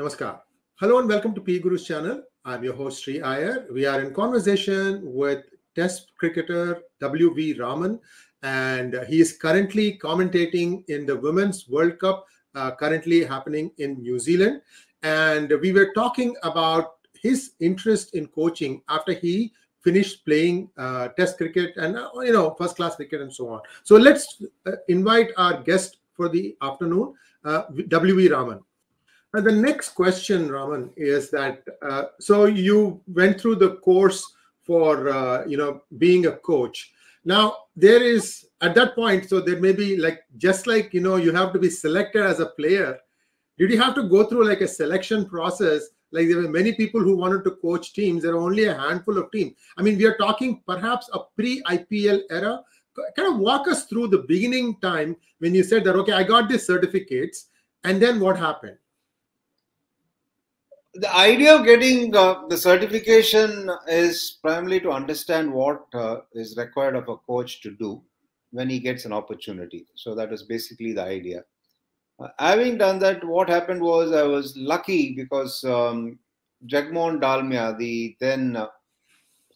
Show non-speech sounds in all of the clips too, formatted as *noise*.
Namaskar. Hello and welcome to PGurus channel. I'm your host Sree Iyer. We are in conversation with Test cricketer W.V. Raman, and he is currently commentating in the Women's World Cup, uh, currently happening in New Zealand. And we were talking about his interest in coaching after he finished playing uh, Test cricket and uh, you know first class cricket and so on. So let's uh, invite our guest for the afternoon, uh, W.V. Raman. And the next question, Raman, is that uh, so you went through the course for uh, you know being a coach. Now there is at that point, so there may be like just like you know you have to be selected as a player. Did you have to go through like a selection process? Like there were many people who wanted to coach teams. There are only a handful of teams. I mean, we are talking perhaps a pre-IPL era. Kind of walk us through the beginning time when you said that okay, I got these certificates, and then what happened? The idea of getting uh, the certification is primarily to understand what uh, is required of a coach to do when he gets an opportunity. So that was basically the idea. Uh, having done that, what happened was I was lucky because um, Jagmohan Dalmia, the then uh,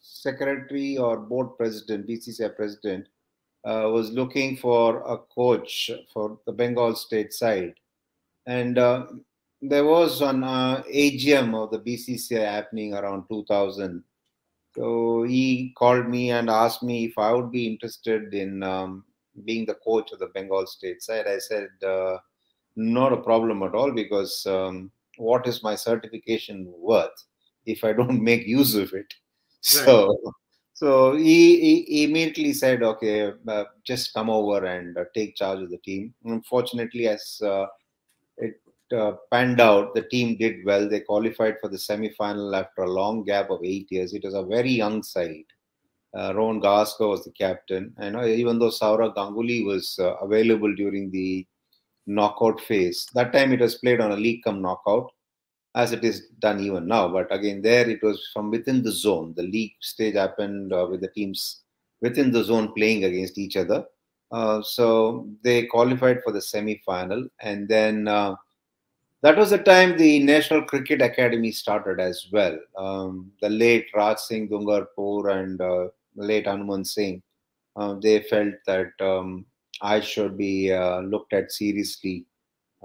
secretary or board president, BCCI president, uh, was looking for a coach for the Bengal state side. And uh, there was an uh, AGM of the BCCI happening around 2000. So he called me and asked me if I would be interested in um, being the coach of the Bengal state side. I said, uh, not a problem at all because um, what is my certification worth if I don't *laughs* make use of it? Right. So, so he, he, immediately said, okay, uh, just come over and uh, take charge of the team. Unfortunately, as uh, it uh, panned out. The team did well. They qualified for the semi-final after a long gap of eight years. It was a very young side. Uh, Rohan Gavaskar was the captain. And even though Sourav Ganguly was uh, available during the knockout phase, that time it was played on a league come knockout, as it is done even now. But again, there it was from within the zone. The league stage happened uh, with the teams within the zone playing against each other. Uh, so they qualified for the semi-final, and then uh, that was the time the National Cricket Academy started as well. Um, the late Raj Singh Dungarpur and uh, late Hanumant Singh, uh, they felt that um, I should be uh, looked at seriously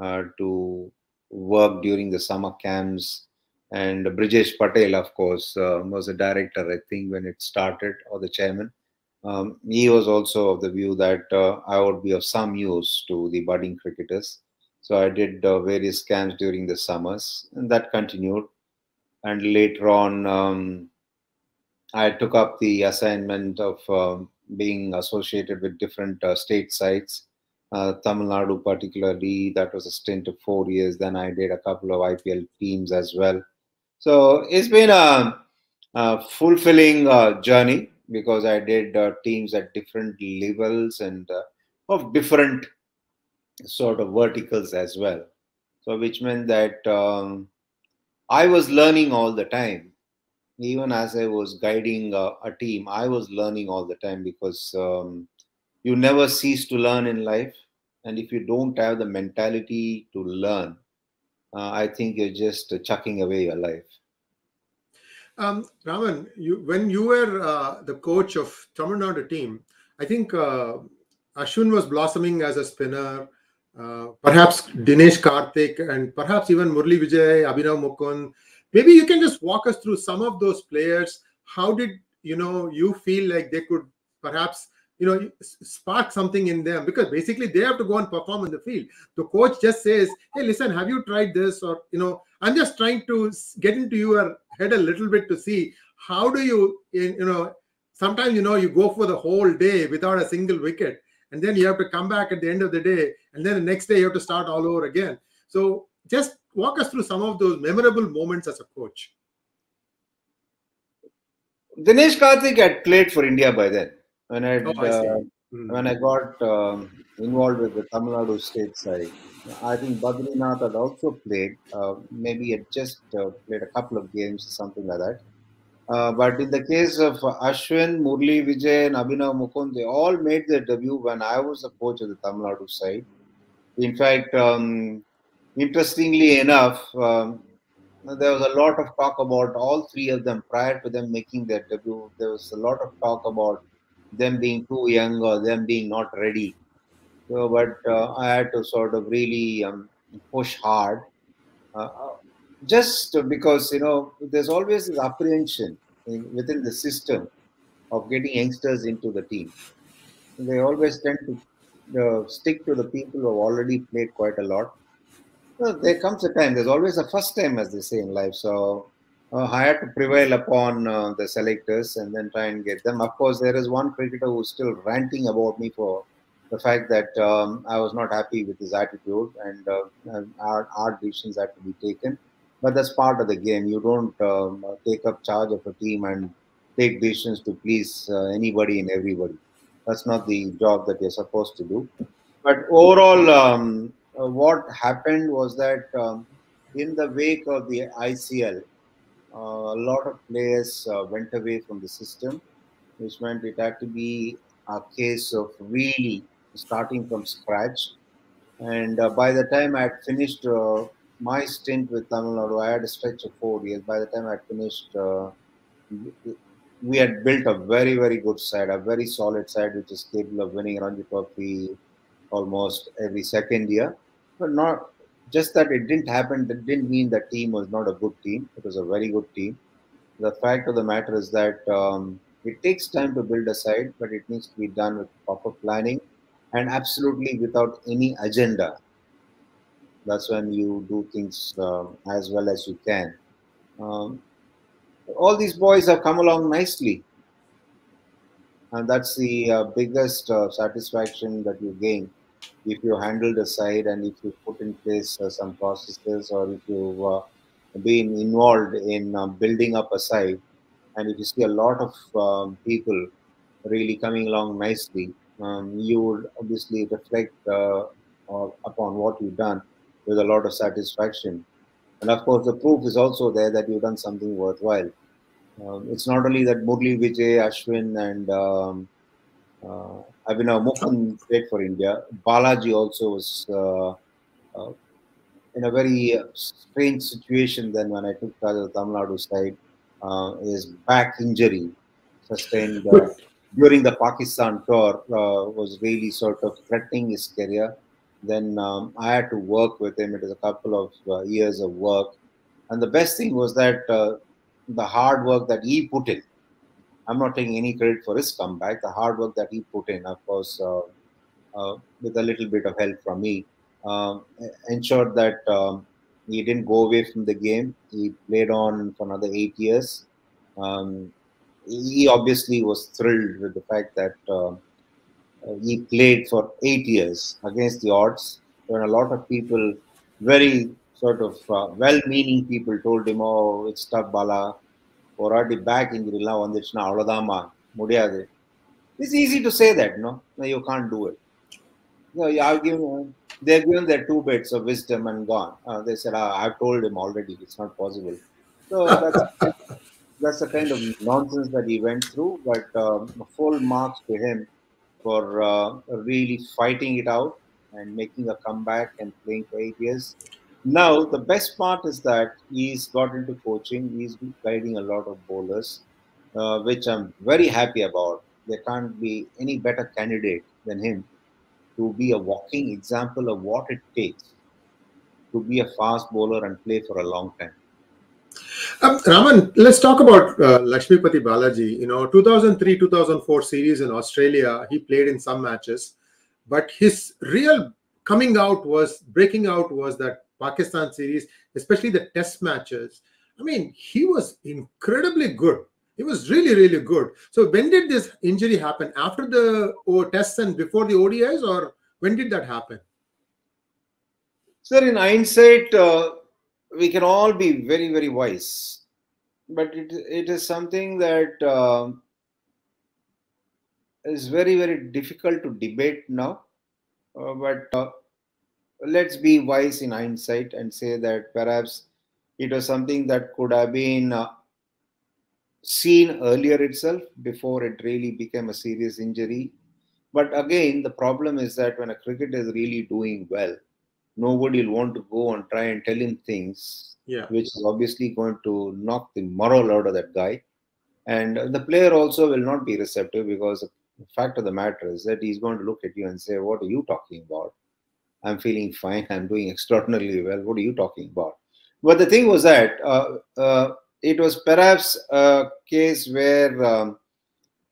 uh, to work during the summer camps. And Brijesh Patel, of course, uh, was the director, I think, when it started, or the chairman. Um, he was also of the view that uh, I would be of some use to the budding cricketers. So I did uh, various camps during the summers, and that continued. And later on, um, I took up the assignment of uh, being associated with different uh, state sites. Uh, Tamil Nadu, particularly, that was a stint of four years. Then I did a couple of IPL teams as well. So it's been a, a fulfilling uh, journey because I did uh, teams at different levels and of different sort of verticals as well. So, which meant that um, I was learning all the time. Even as I was guiding a, a team, I was learning all the time because um, you never cease to learn in life. And if you don't have the mentality to learn, uh, I think you're just uh, chucking away your life. Um, Raman, you, when you were uh, the coach of Tamil Nadu team, I think uh, Ashwin was blossoming as a spinner. Uh, perhaps Dinesh Karthik and perhaps even Murli Vijay, Abhinav Mukund. Maybe you can just walk us through some of those players. How did you know you feel like they could perhaps you know spark something in them because basically they have to go and perform in the field. The coach just says, "Hey, listen, have you tried this?" Or you know, I'm just trying to get into your head a little bit to see how do you you know. Sometimes you know you go for the whole day without a single wicket and then you have to come back at the end of the day and then the next day you have to start all over again. So just walk us through some of those memorable moments as a coach. Dinesh karthik had played for india by then when i, oh, I uh, mm. when i got um, involved with the tamil nadu state side. I think badrinath had also played uh, maybe had just uh, played a couple of games or something like that uh, but in the case of Ashwin, Murli Vijay, and Abhinav Mukund, they all made their debut when I was a coach of the Tamil Nadu side. In fact, um, interestingly enough, um, there was a lot of talk about all three of them prior to them making their debut. There was a lot of talk about them being too young or them being not ready. So, but uh, I had to sort of really um, push hard, uh just because you know there's always this apprehension in, within the system of getting youngsters into the team. They always tend to uh, stick to the people who have already played quite a lot well, there comes a time. There's always a first time, as they say in life. So uh, I had to prevail upon uh, the selectors and then try and get them. Of course, there is one cricketer who's still ranting about me for the fact that um, I was not happy with his attitude and uh, our, our decisions had to be taken. But that's part of the game. You don't um, take up charge of a team and take decisions to please uh, anybody and everybody. That's not the job that you're supposed to do. But overall, um, uh, what happened was that um, in the wake of the ICL, uh, a lot of players uh, went away from the system, which meant it had to be a case of really starting from scratch. And uh, by the time I had finished uh, my stint with Tamil Nadu, I had a stretch of four years. By the time I finished, uh, we had built a very, very good side, a very solid side, which is capable of winning Ranji Trophy, almost every second year. But not just that it didn't happen, that didn't mean the team was not a good team. It was a very good team. The fact of the matter is that um, it takes time to build a side, but it needs to be done with proper planning and absolutely without any agenda. That's when you do things uh, as well as you can. Um, all these boys have come along nicely. And that's the uh, biggest uh, satisfaction that you gain. If you handle the side and if you put in place uh, some processes or if you've uh, been involved in uh, building up a site and if you see a lot of um, people really coming along nicely um, you would obviously reflect uh, upon what you've done with a lot of satisfaction and of course the proof is also there that you've done something worthwhile um, it's not only that Murli Vijay, Ashwin, and um, uh, Abhinav Mukund played for India. Balaji also was uh, uh, in a very strange situation then when I took charge of the Tamil Nadu side. Uh, his back injury sustained uh, during the Pakistan tour uh, was really sort of threatening his career. Then um, I had to work with him. It was a couple of years of work. And the best thing was that the hard work that he put in. I'm not taking any credit for his comeback. The hard work that he put in, of course, uh, uh, with a little bit of help from me, um, ensured that um, he didn't go away from the game. He played on for another eight years. Um, he obviously was thrilled with the fact that uh, he played for eight years against the odds when a lot of people very sort of uh, well-meaning people told him, oh, it's tough, Bala. ஒரு வாட்டி back இன்ஜுரிலாம் வந்துச்சுன்னா அவ்வளோதாம்மா முடியாது it's easy to say that no you Khan do it I've given, they've given their two bits of wisdom and gone. Uh, they said, oh, I've told him already, it's not possible. So that's, that's the kind of nonsense that he went through. But um, full marks to him for uh, really fighting it out and making a comeback and playing for eight years. Now, the best part is that he's got into coaching. He's guiding a lot of bowlers, uh, which I'm very happy about. There can't be any better candidate than him to be a walking example of what it takes to be a fast bowler and play for a long time. Um, Raman, let's talk about uh, Lakshmipathy Balaji. You know, 2003 2004 series in Australia, he played in some matches, but his real coming out was breaking out was that Pakistan series, especially the test matches. I mean, he was incredibly good. He was really, really good. So when did this injury happen? After the oh, tests and before the ODIs, or when did that happen? Sir, in hindsight, uh, we can all be very, very wise. But it, it is something that uh, is very, very difficult to debate now. Uh, but uh, let's be wise in hindsight and say that perhaps it was something that could have been uh, seen earlier itself before it really became a serious injury. But again, the problem is that when a cricket is really doing well, nobody will want to go and try and tell him things, Yeah. which is obviously going to knock the moral out of that guy. And the player also will not be receptive because the fact of the matter is that he's going to look at you and say, What are you talking about? I'm feeling fine. I'm doing extraordinarily well. What are you talking about? But the thing was that uh, uh, it was perhaps a case where um,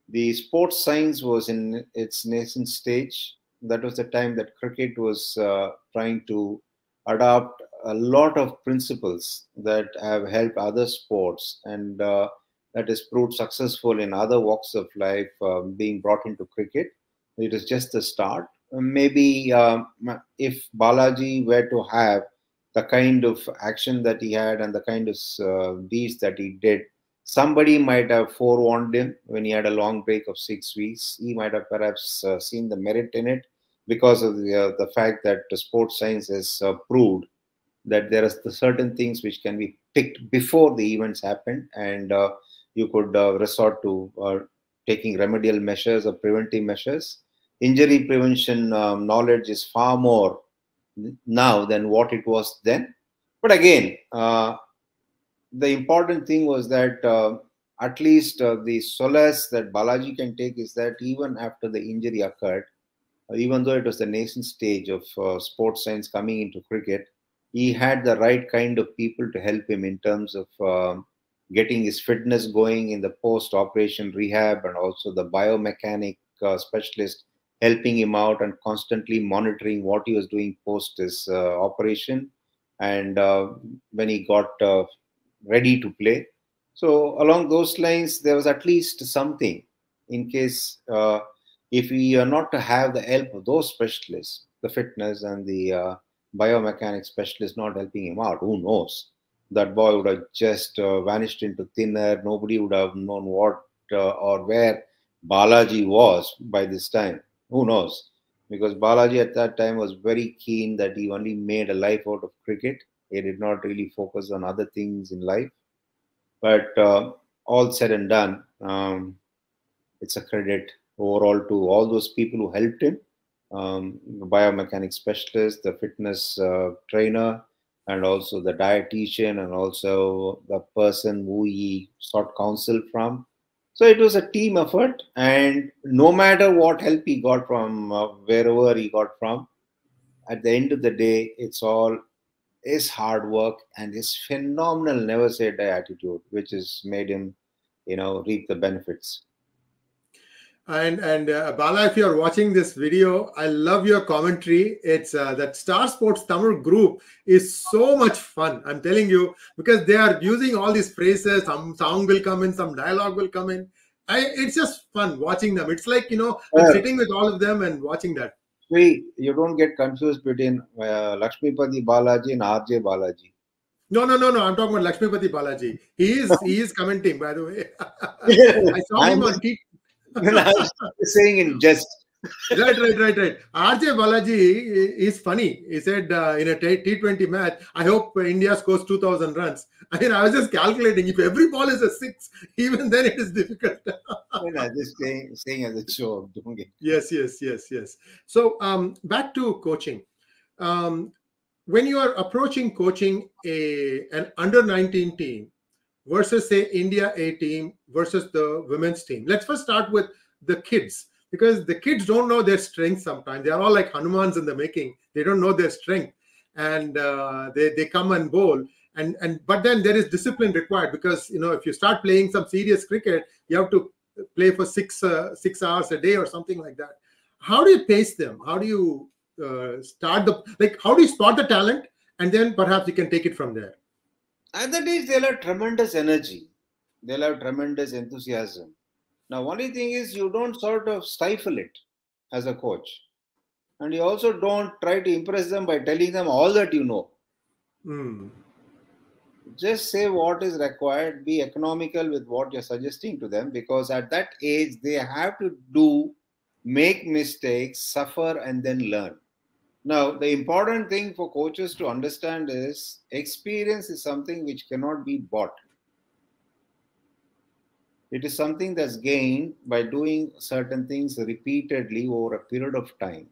the sports science was in its nascent stage. That was the time that cricket was uh, trying to adopt a lot of principles that have helped other sports and uh, that has proved successful in other walks of life um, being brought into cricket. It is just the start. Maybe um, if Balaji were to have the kind of action that he had and the kind of uh, deeds that he did, somebody might have forewarned him when he had a long break of six weeks. He might have perhaps uh, seen the merit in it because of the, uh, the fact that sports science has uh, proved that there are certain things which can be picked before the events happen and uh, you could resort to taking remedial measures or preventive measures. Injury prevention um, knowledge is far more now than what it was then. But again, uh, the important thing was that uh, at least uh, the solace that Balaji can take is that even after the injury occurred, uh, even though it was the nascent stage of uh, sports science coming into cricket, he had the right kind of people to help him in terms of um, getting his fitness going in the post-operation rehab and also the biomechanic uh, specialist helping him out and constantly monitoring what he was doing post his uh, operation. And when he got ready to play. So along those lines, there was at least something in case uh, if we are not to have the help of those specialists, the fitness and the uh, biomechanics specialists not helping him out, who knows? That boy would have just uh, vanished into thin air. Nobody would have known what or where Balaji was by this time who knows? Because Balaji at that time was very keen that he only made a life out of cricket. He did not really focus on other things in life. But uh, all said and done, um, it's a credit overall to all those people who helped him um, the biomechanics specialist, the fitness uh, trainer, and also the dietitian, and also the person who he sought counsel from so it was a team effort, and no matter what help he got from uh, wherever he got from, at the end of the day, it's all his hard work and his phenomenal never say die attitude, which has made him, you know, reap the benefits. And and uh, Bala, if you're watching this video, I love your commentary. It's uh, that Star Sports Tamil group is so much fun. I'm telling you because they are using all these phrases. Some song will come in, some dialogue will come in. I, it's just fun watching them. It's like you know, I'm sitting with all of them and watching that. See, you don't get confused between uh, Lakshmipathy Balaji and RJ Balaji. No, no, no, no. I'm talking about Lakshmipathy Balaji. He is he is commenting, by the way. *laughs* I saw *laughs* him on T *laughs* saying in jest. Right, right, right, right. RJ Balaji is funny. He said uh, in a T20 match, I hope India scores 2,000 runs. *laughs* I mean, I was just calculating if every ball is a six, *laughs* even then it is difficult. *laughs* you know, just saying, saying as a joke. Don't get yes, yes, yes, yes. So um, back to coaching. Um, when you are approaching coaching a an under 19 team, versus say India A team versus the women's team. Let's first start with the kids because the kids don't know their strength sometimes. They are all like Hanumans in the making. They don't know their strength and uh, they, they come and bowl. And, and but then there is discipline required because you know if you start playing some serious cricket you have to play for six uh, six hours a day or something like that how do you pace them how do you uh, start the like how do you spot the talent and then perhaps you can take it from there that age, they'll have tremendous energy. They'll have tremendous enthusiasm. Now, only thing is, you don't sort of stifle it as a coach. And you also don't try to impress them by telling them all that you know. Mm. Just say what is required, be economical with what you're suggesting to them, because at that age, they have to do, make mistakes, suffer, and then learn. Now, the important thing for coaches to understand is experience is something which cannot be bought. It is something that's gained by doing certain things repeatedly over a period of time.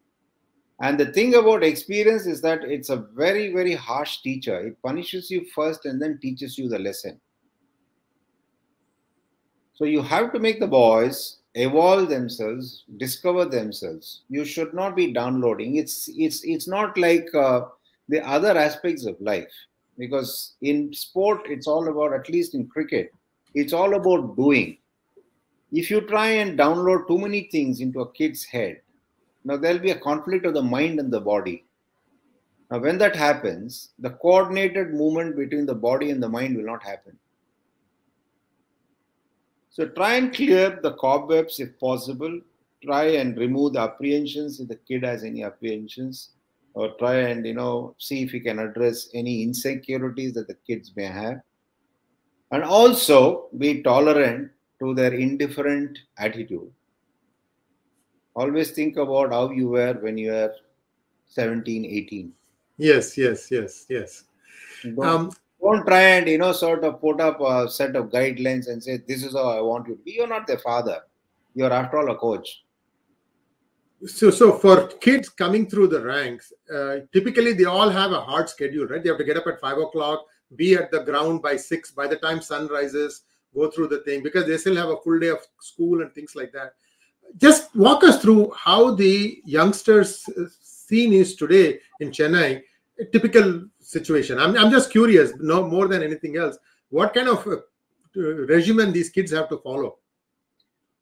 And the thing about experience is that it's a very, very harsh teacher. It punishes you first and then teaches you the lesson. So you have to make the boys evolve themselves, discover themselves. You should not be downloading. It's it's it's not like uh, the other aspects of life because in sport it's all about at least in cricket it's all about doing. If you try and download too many things into a kid's head now there'll be a conflict of the mind and the body. Now when that happens the coordinated movement between the body and the mind will not happen. So try and clear the cobwebs if possible. Try and remove the apprehensions if the kid has any apprehensions. Or try and you know see if you can address any insecurities that the kids may have and also be tolerant to their indifferent attitude. Always think about how you were when you were 17 18 yes yes yes yes. Don't, um, don't try and you know sort of put up a set of guidelines and say this is how i want you to be. You're not the father. You're after all a coach. So so for kids coming through the ranks uh, typically they all have a hard schedule right? They have to get up at five o'clock be at the ground by six by the time sun rises go through the thing because they still have a full day of school and things like that. Just walk us through how the youngsters uh, scene is today in chennai a typical situation. I'm, I'm just curious no more than anything else what kind of uh, regimen these kids have to follow?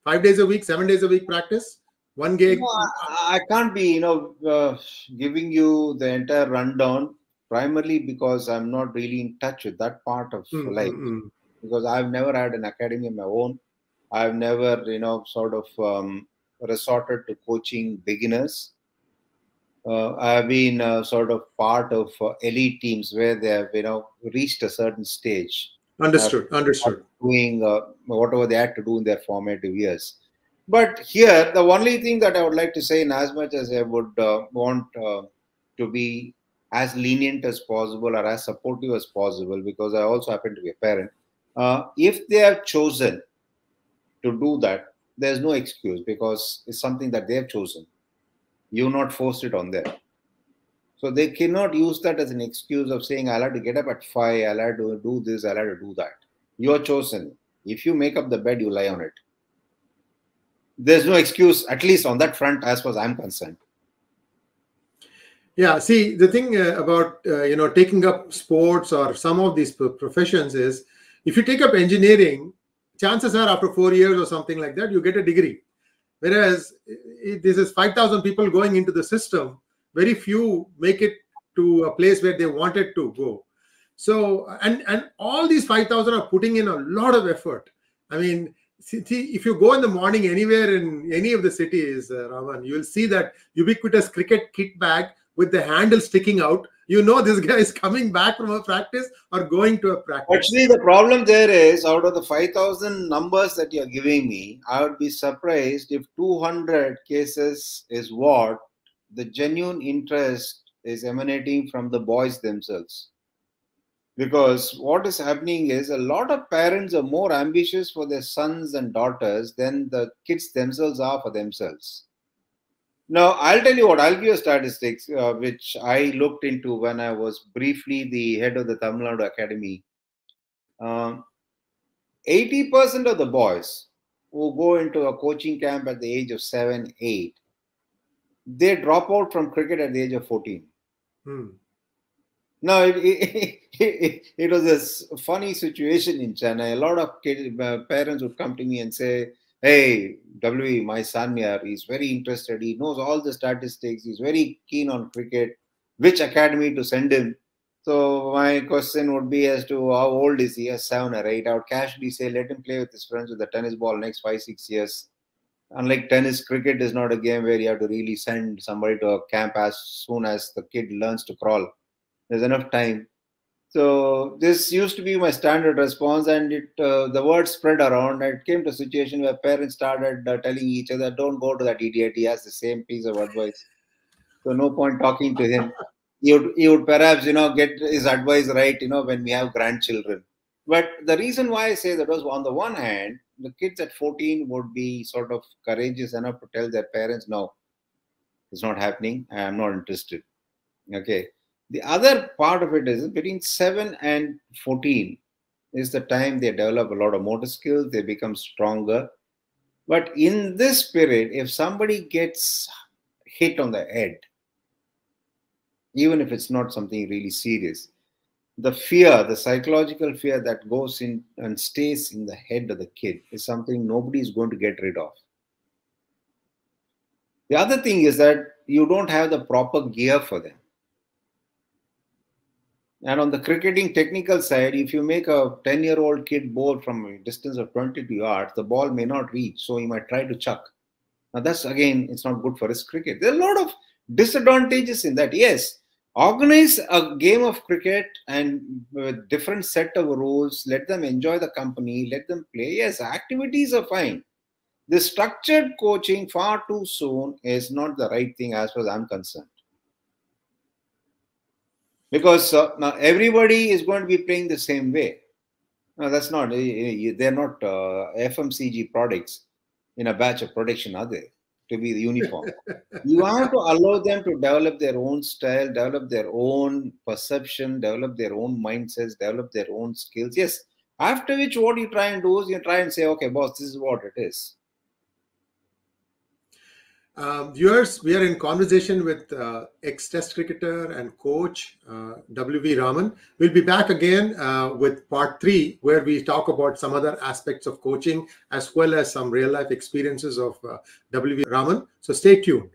Five days a week seven days a week practice? One gig? No, I, I, can't be you know uh, giving you the entire rundown primarily because i'm not really in touch with that part of mm-hmm. life. hmm. because i've never had an academy of my own. I've never you know sort of um, resorted to coaching beginners. Uh, i've been uh, sort of part of uh, elite teams where they have you know reached a certain stage. Understood understood. doing uh, whatever they had to do in their formative years. But here, the only thing that I would like to say, in as much as I would uh, want uh, to be as lenient as possible or as supportive as possible, because I also happen to be a parent, uh, if they have chosen to do that, there's no excuse because it's something that they have chosen. You not forced it on them. So they cannot use that as an excuse of saying, I'll have to get up at five, I'll have to do this, I'll have to do that. You're chosen. If you make up the bed, you lie on it there's no excuse, at least on that front, as far as I'm concerned. Yeah, see, the thing uh, about uh, you know taking up sports or some of these professions is, if you take up engineering, chances are after four years or something like that, you get a degree. Whereas this is five thousand people going into the system, very few make it to a place where they wanted to go. So, and and all these five thousand are putting in a lot of effort. I mean, see, if you go in the morning anywhere in any of the cities, uh, Raman, you will see that ubiquitous cricket kit bag with the handle sticking out. You know this guy is coming back from a practice or going to a practice. Actually, the problem there is out of the 5,000 numbers that you're giving me, I would be surprised if 200 cases is what the genuine interest is emanating from the boys themselves because what is happening is a lot of parents are more ambitious for their sons and daughters than the kids themselves are for themselves now i'll tell you what i'll give you statistics uh, which i looked into when i was briefly the head of the tamil nadu academy um, 80% of the boys who go into a coaching camp at the age of 7 8 they drop out from cricket at the age of 14 hmm. Now, it, it, it, it, was a funny situation in Chennai. A lot of kids, uh, parents would come to me and say, Hey, W, my son here, he's very interested. He knows all the statistics. He's very keen on cricket. Which academy to send him? So, my question would be as to how old is he? As seven or eight. I would casually say, Let him play with his friends with the tennis ball next five, six years unlike tennis, cricket is not a game where you have to really send somebody to a camp as soon as the kid learns to crawl there's enough time so this used to be my standard response and it uh, the word spread around it came to a situation where parents started uh, telling each other don't go to that idiot he has the same piece of advice so no point talking to him he would, he would perhaps you know get his advice right you know when we have grandchildren but the reason why i say that was on the one hand the kids at 14 would be sort of courageous enough to tell their parents no It's not happening. I'm not interested. Okay. The other part of it is between 7 and 14 is the time they develop a lot of motor skills, they become stronger. But in this period, if somebody gets hit on the head, even if it's not something really serious, the fear, the psychological fear that goes in and stays in the head of the kid is something nobody is going to get rid of. The other thing is that you don't have the proper gear for them. And on the cricketing technical side, if you make a 10 year old kid bowl from a distance of 22 yards, the ball may not reach, so he might try to chuck. Now, that's again, it's not good for his cricket. There are a lot of disadvantages in that. Yes, organize a game of cricket and with different set of rules, let them enjoy the company, let them play. Yes, activities are fine. The structured coaching far too soon is not the right thing as far as I'm concerned because uh, now everybody is going to be playing the same way. No, that's not. They're not uh, FMCG products in a batch of production, are they? To be uniform. *laughs* you have to allow them to develop their own style, develop their own perception, develop their own mindsets, develop their own skills. Yes. After which, what you try and do is you try and say, okay, boss, this is what it is. Uh, viewers, we are in conversation with uh, ex-test cricketer and coach uh, W.V. Raman. We'll be back again uh, with part three, where we talk about some other aspects of coaching as well as some real-life experiences of uh, W.V. Raman. So stay tuned.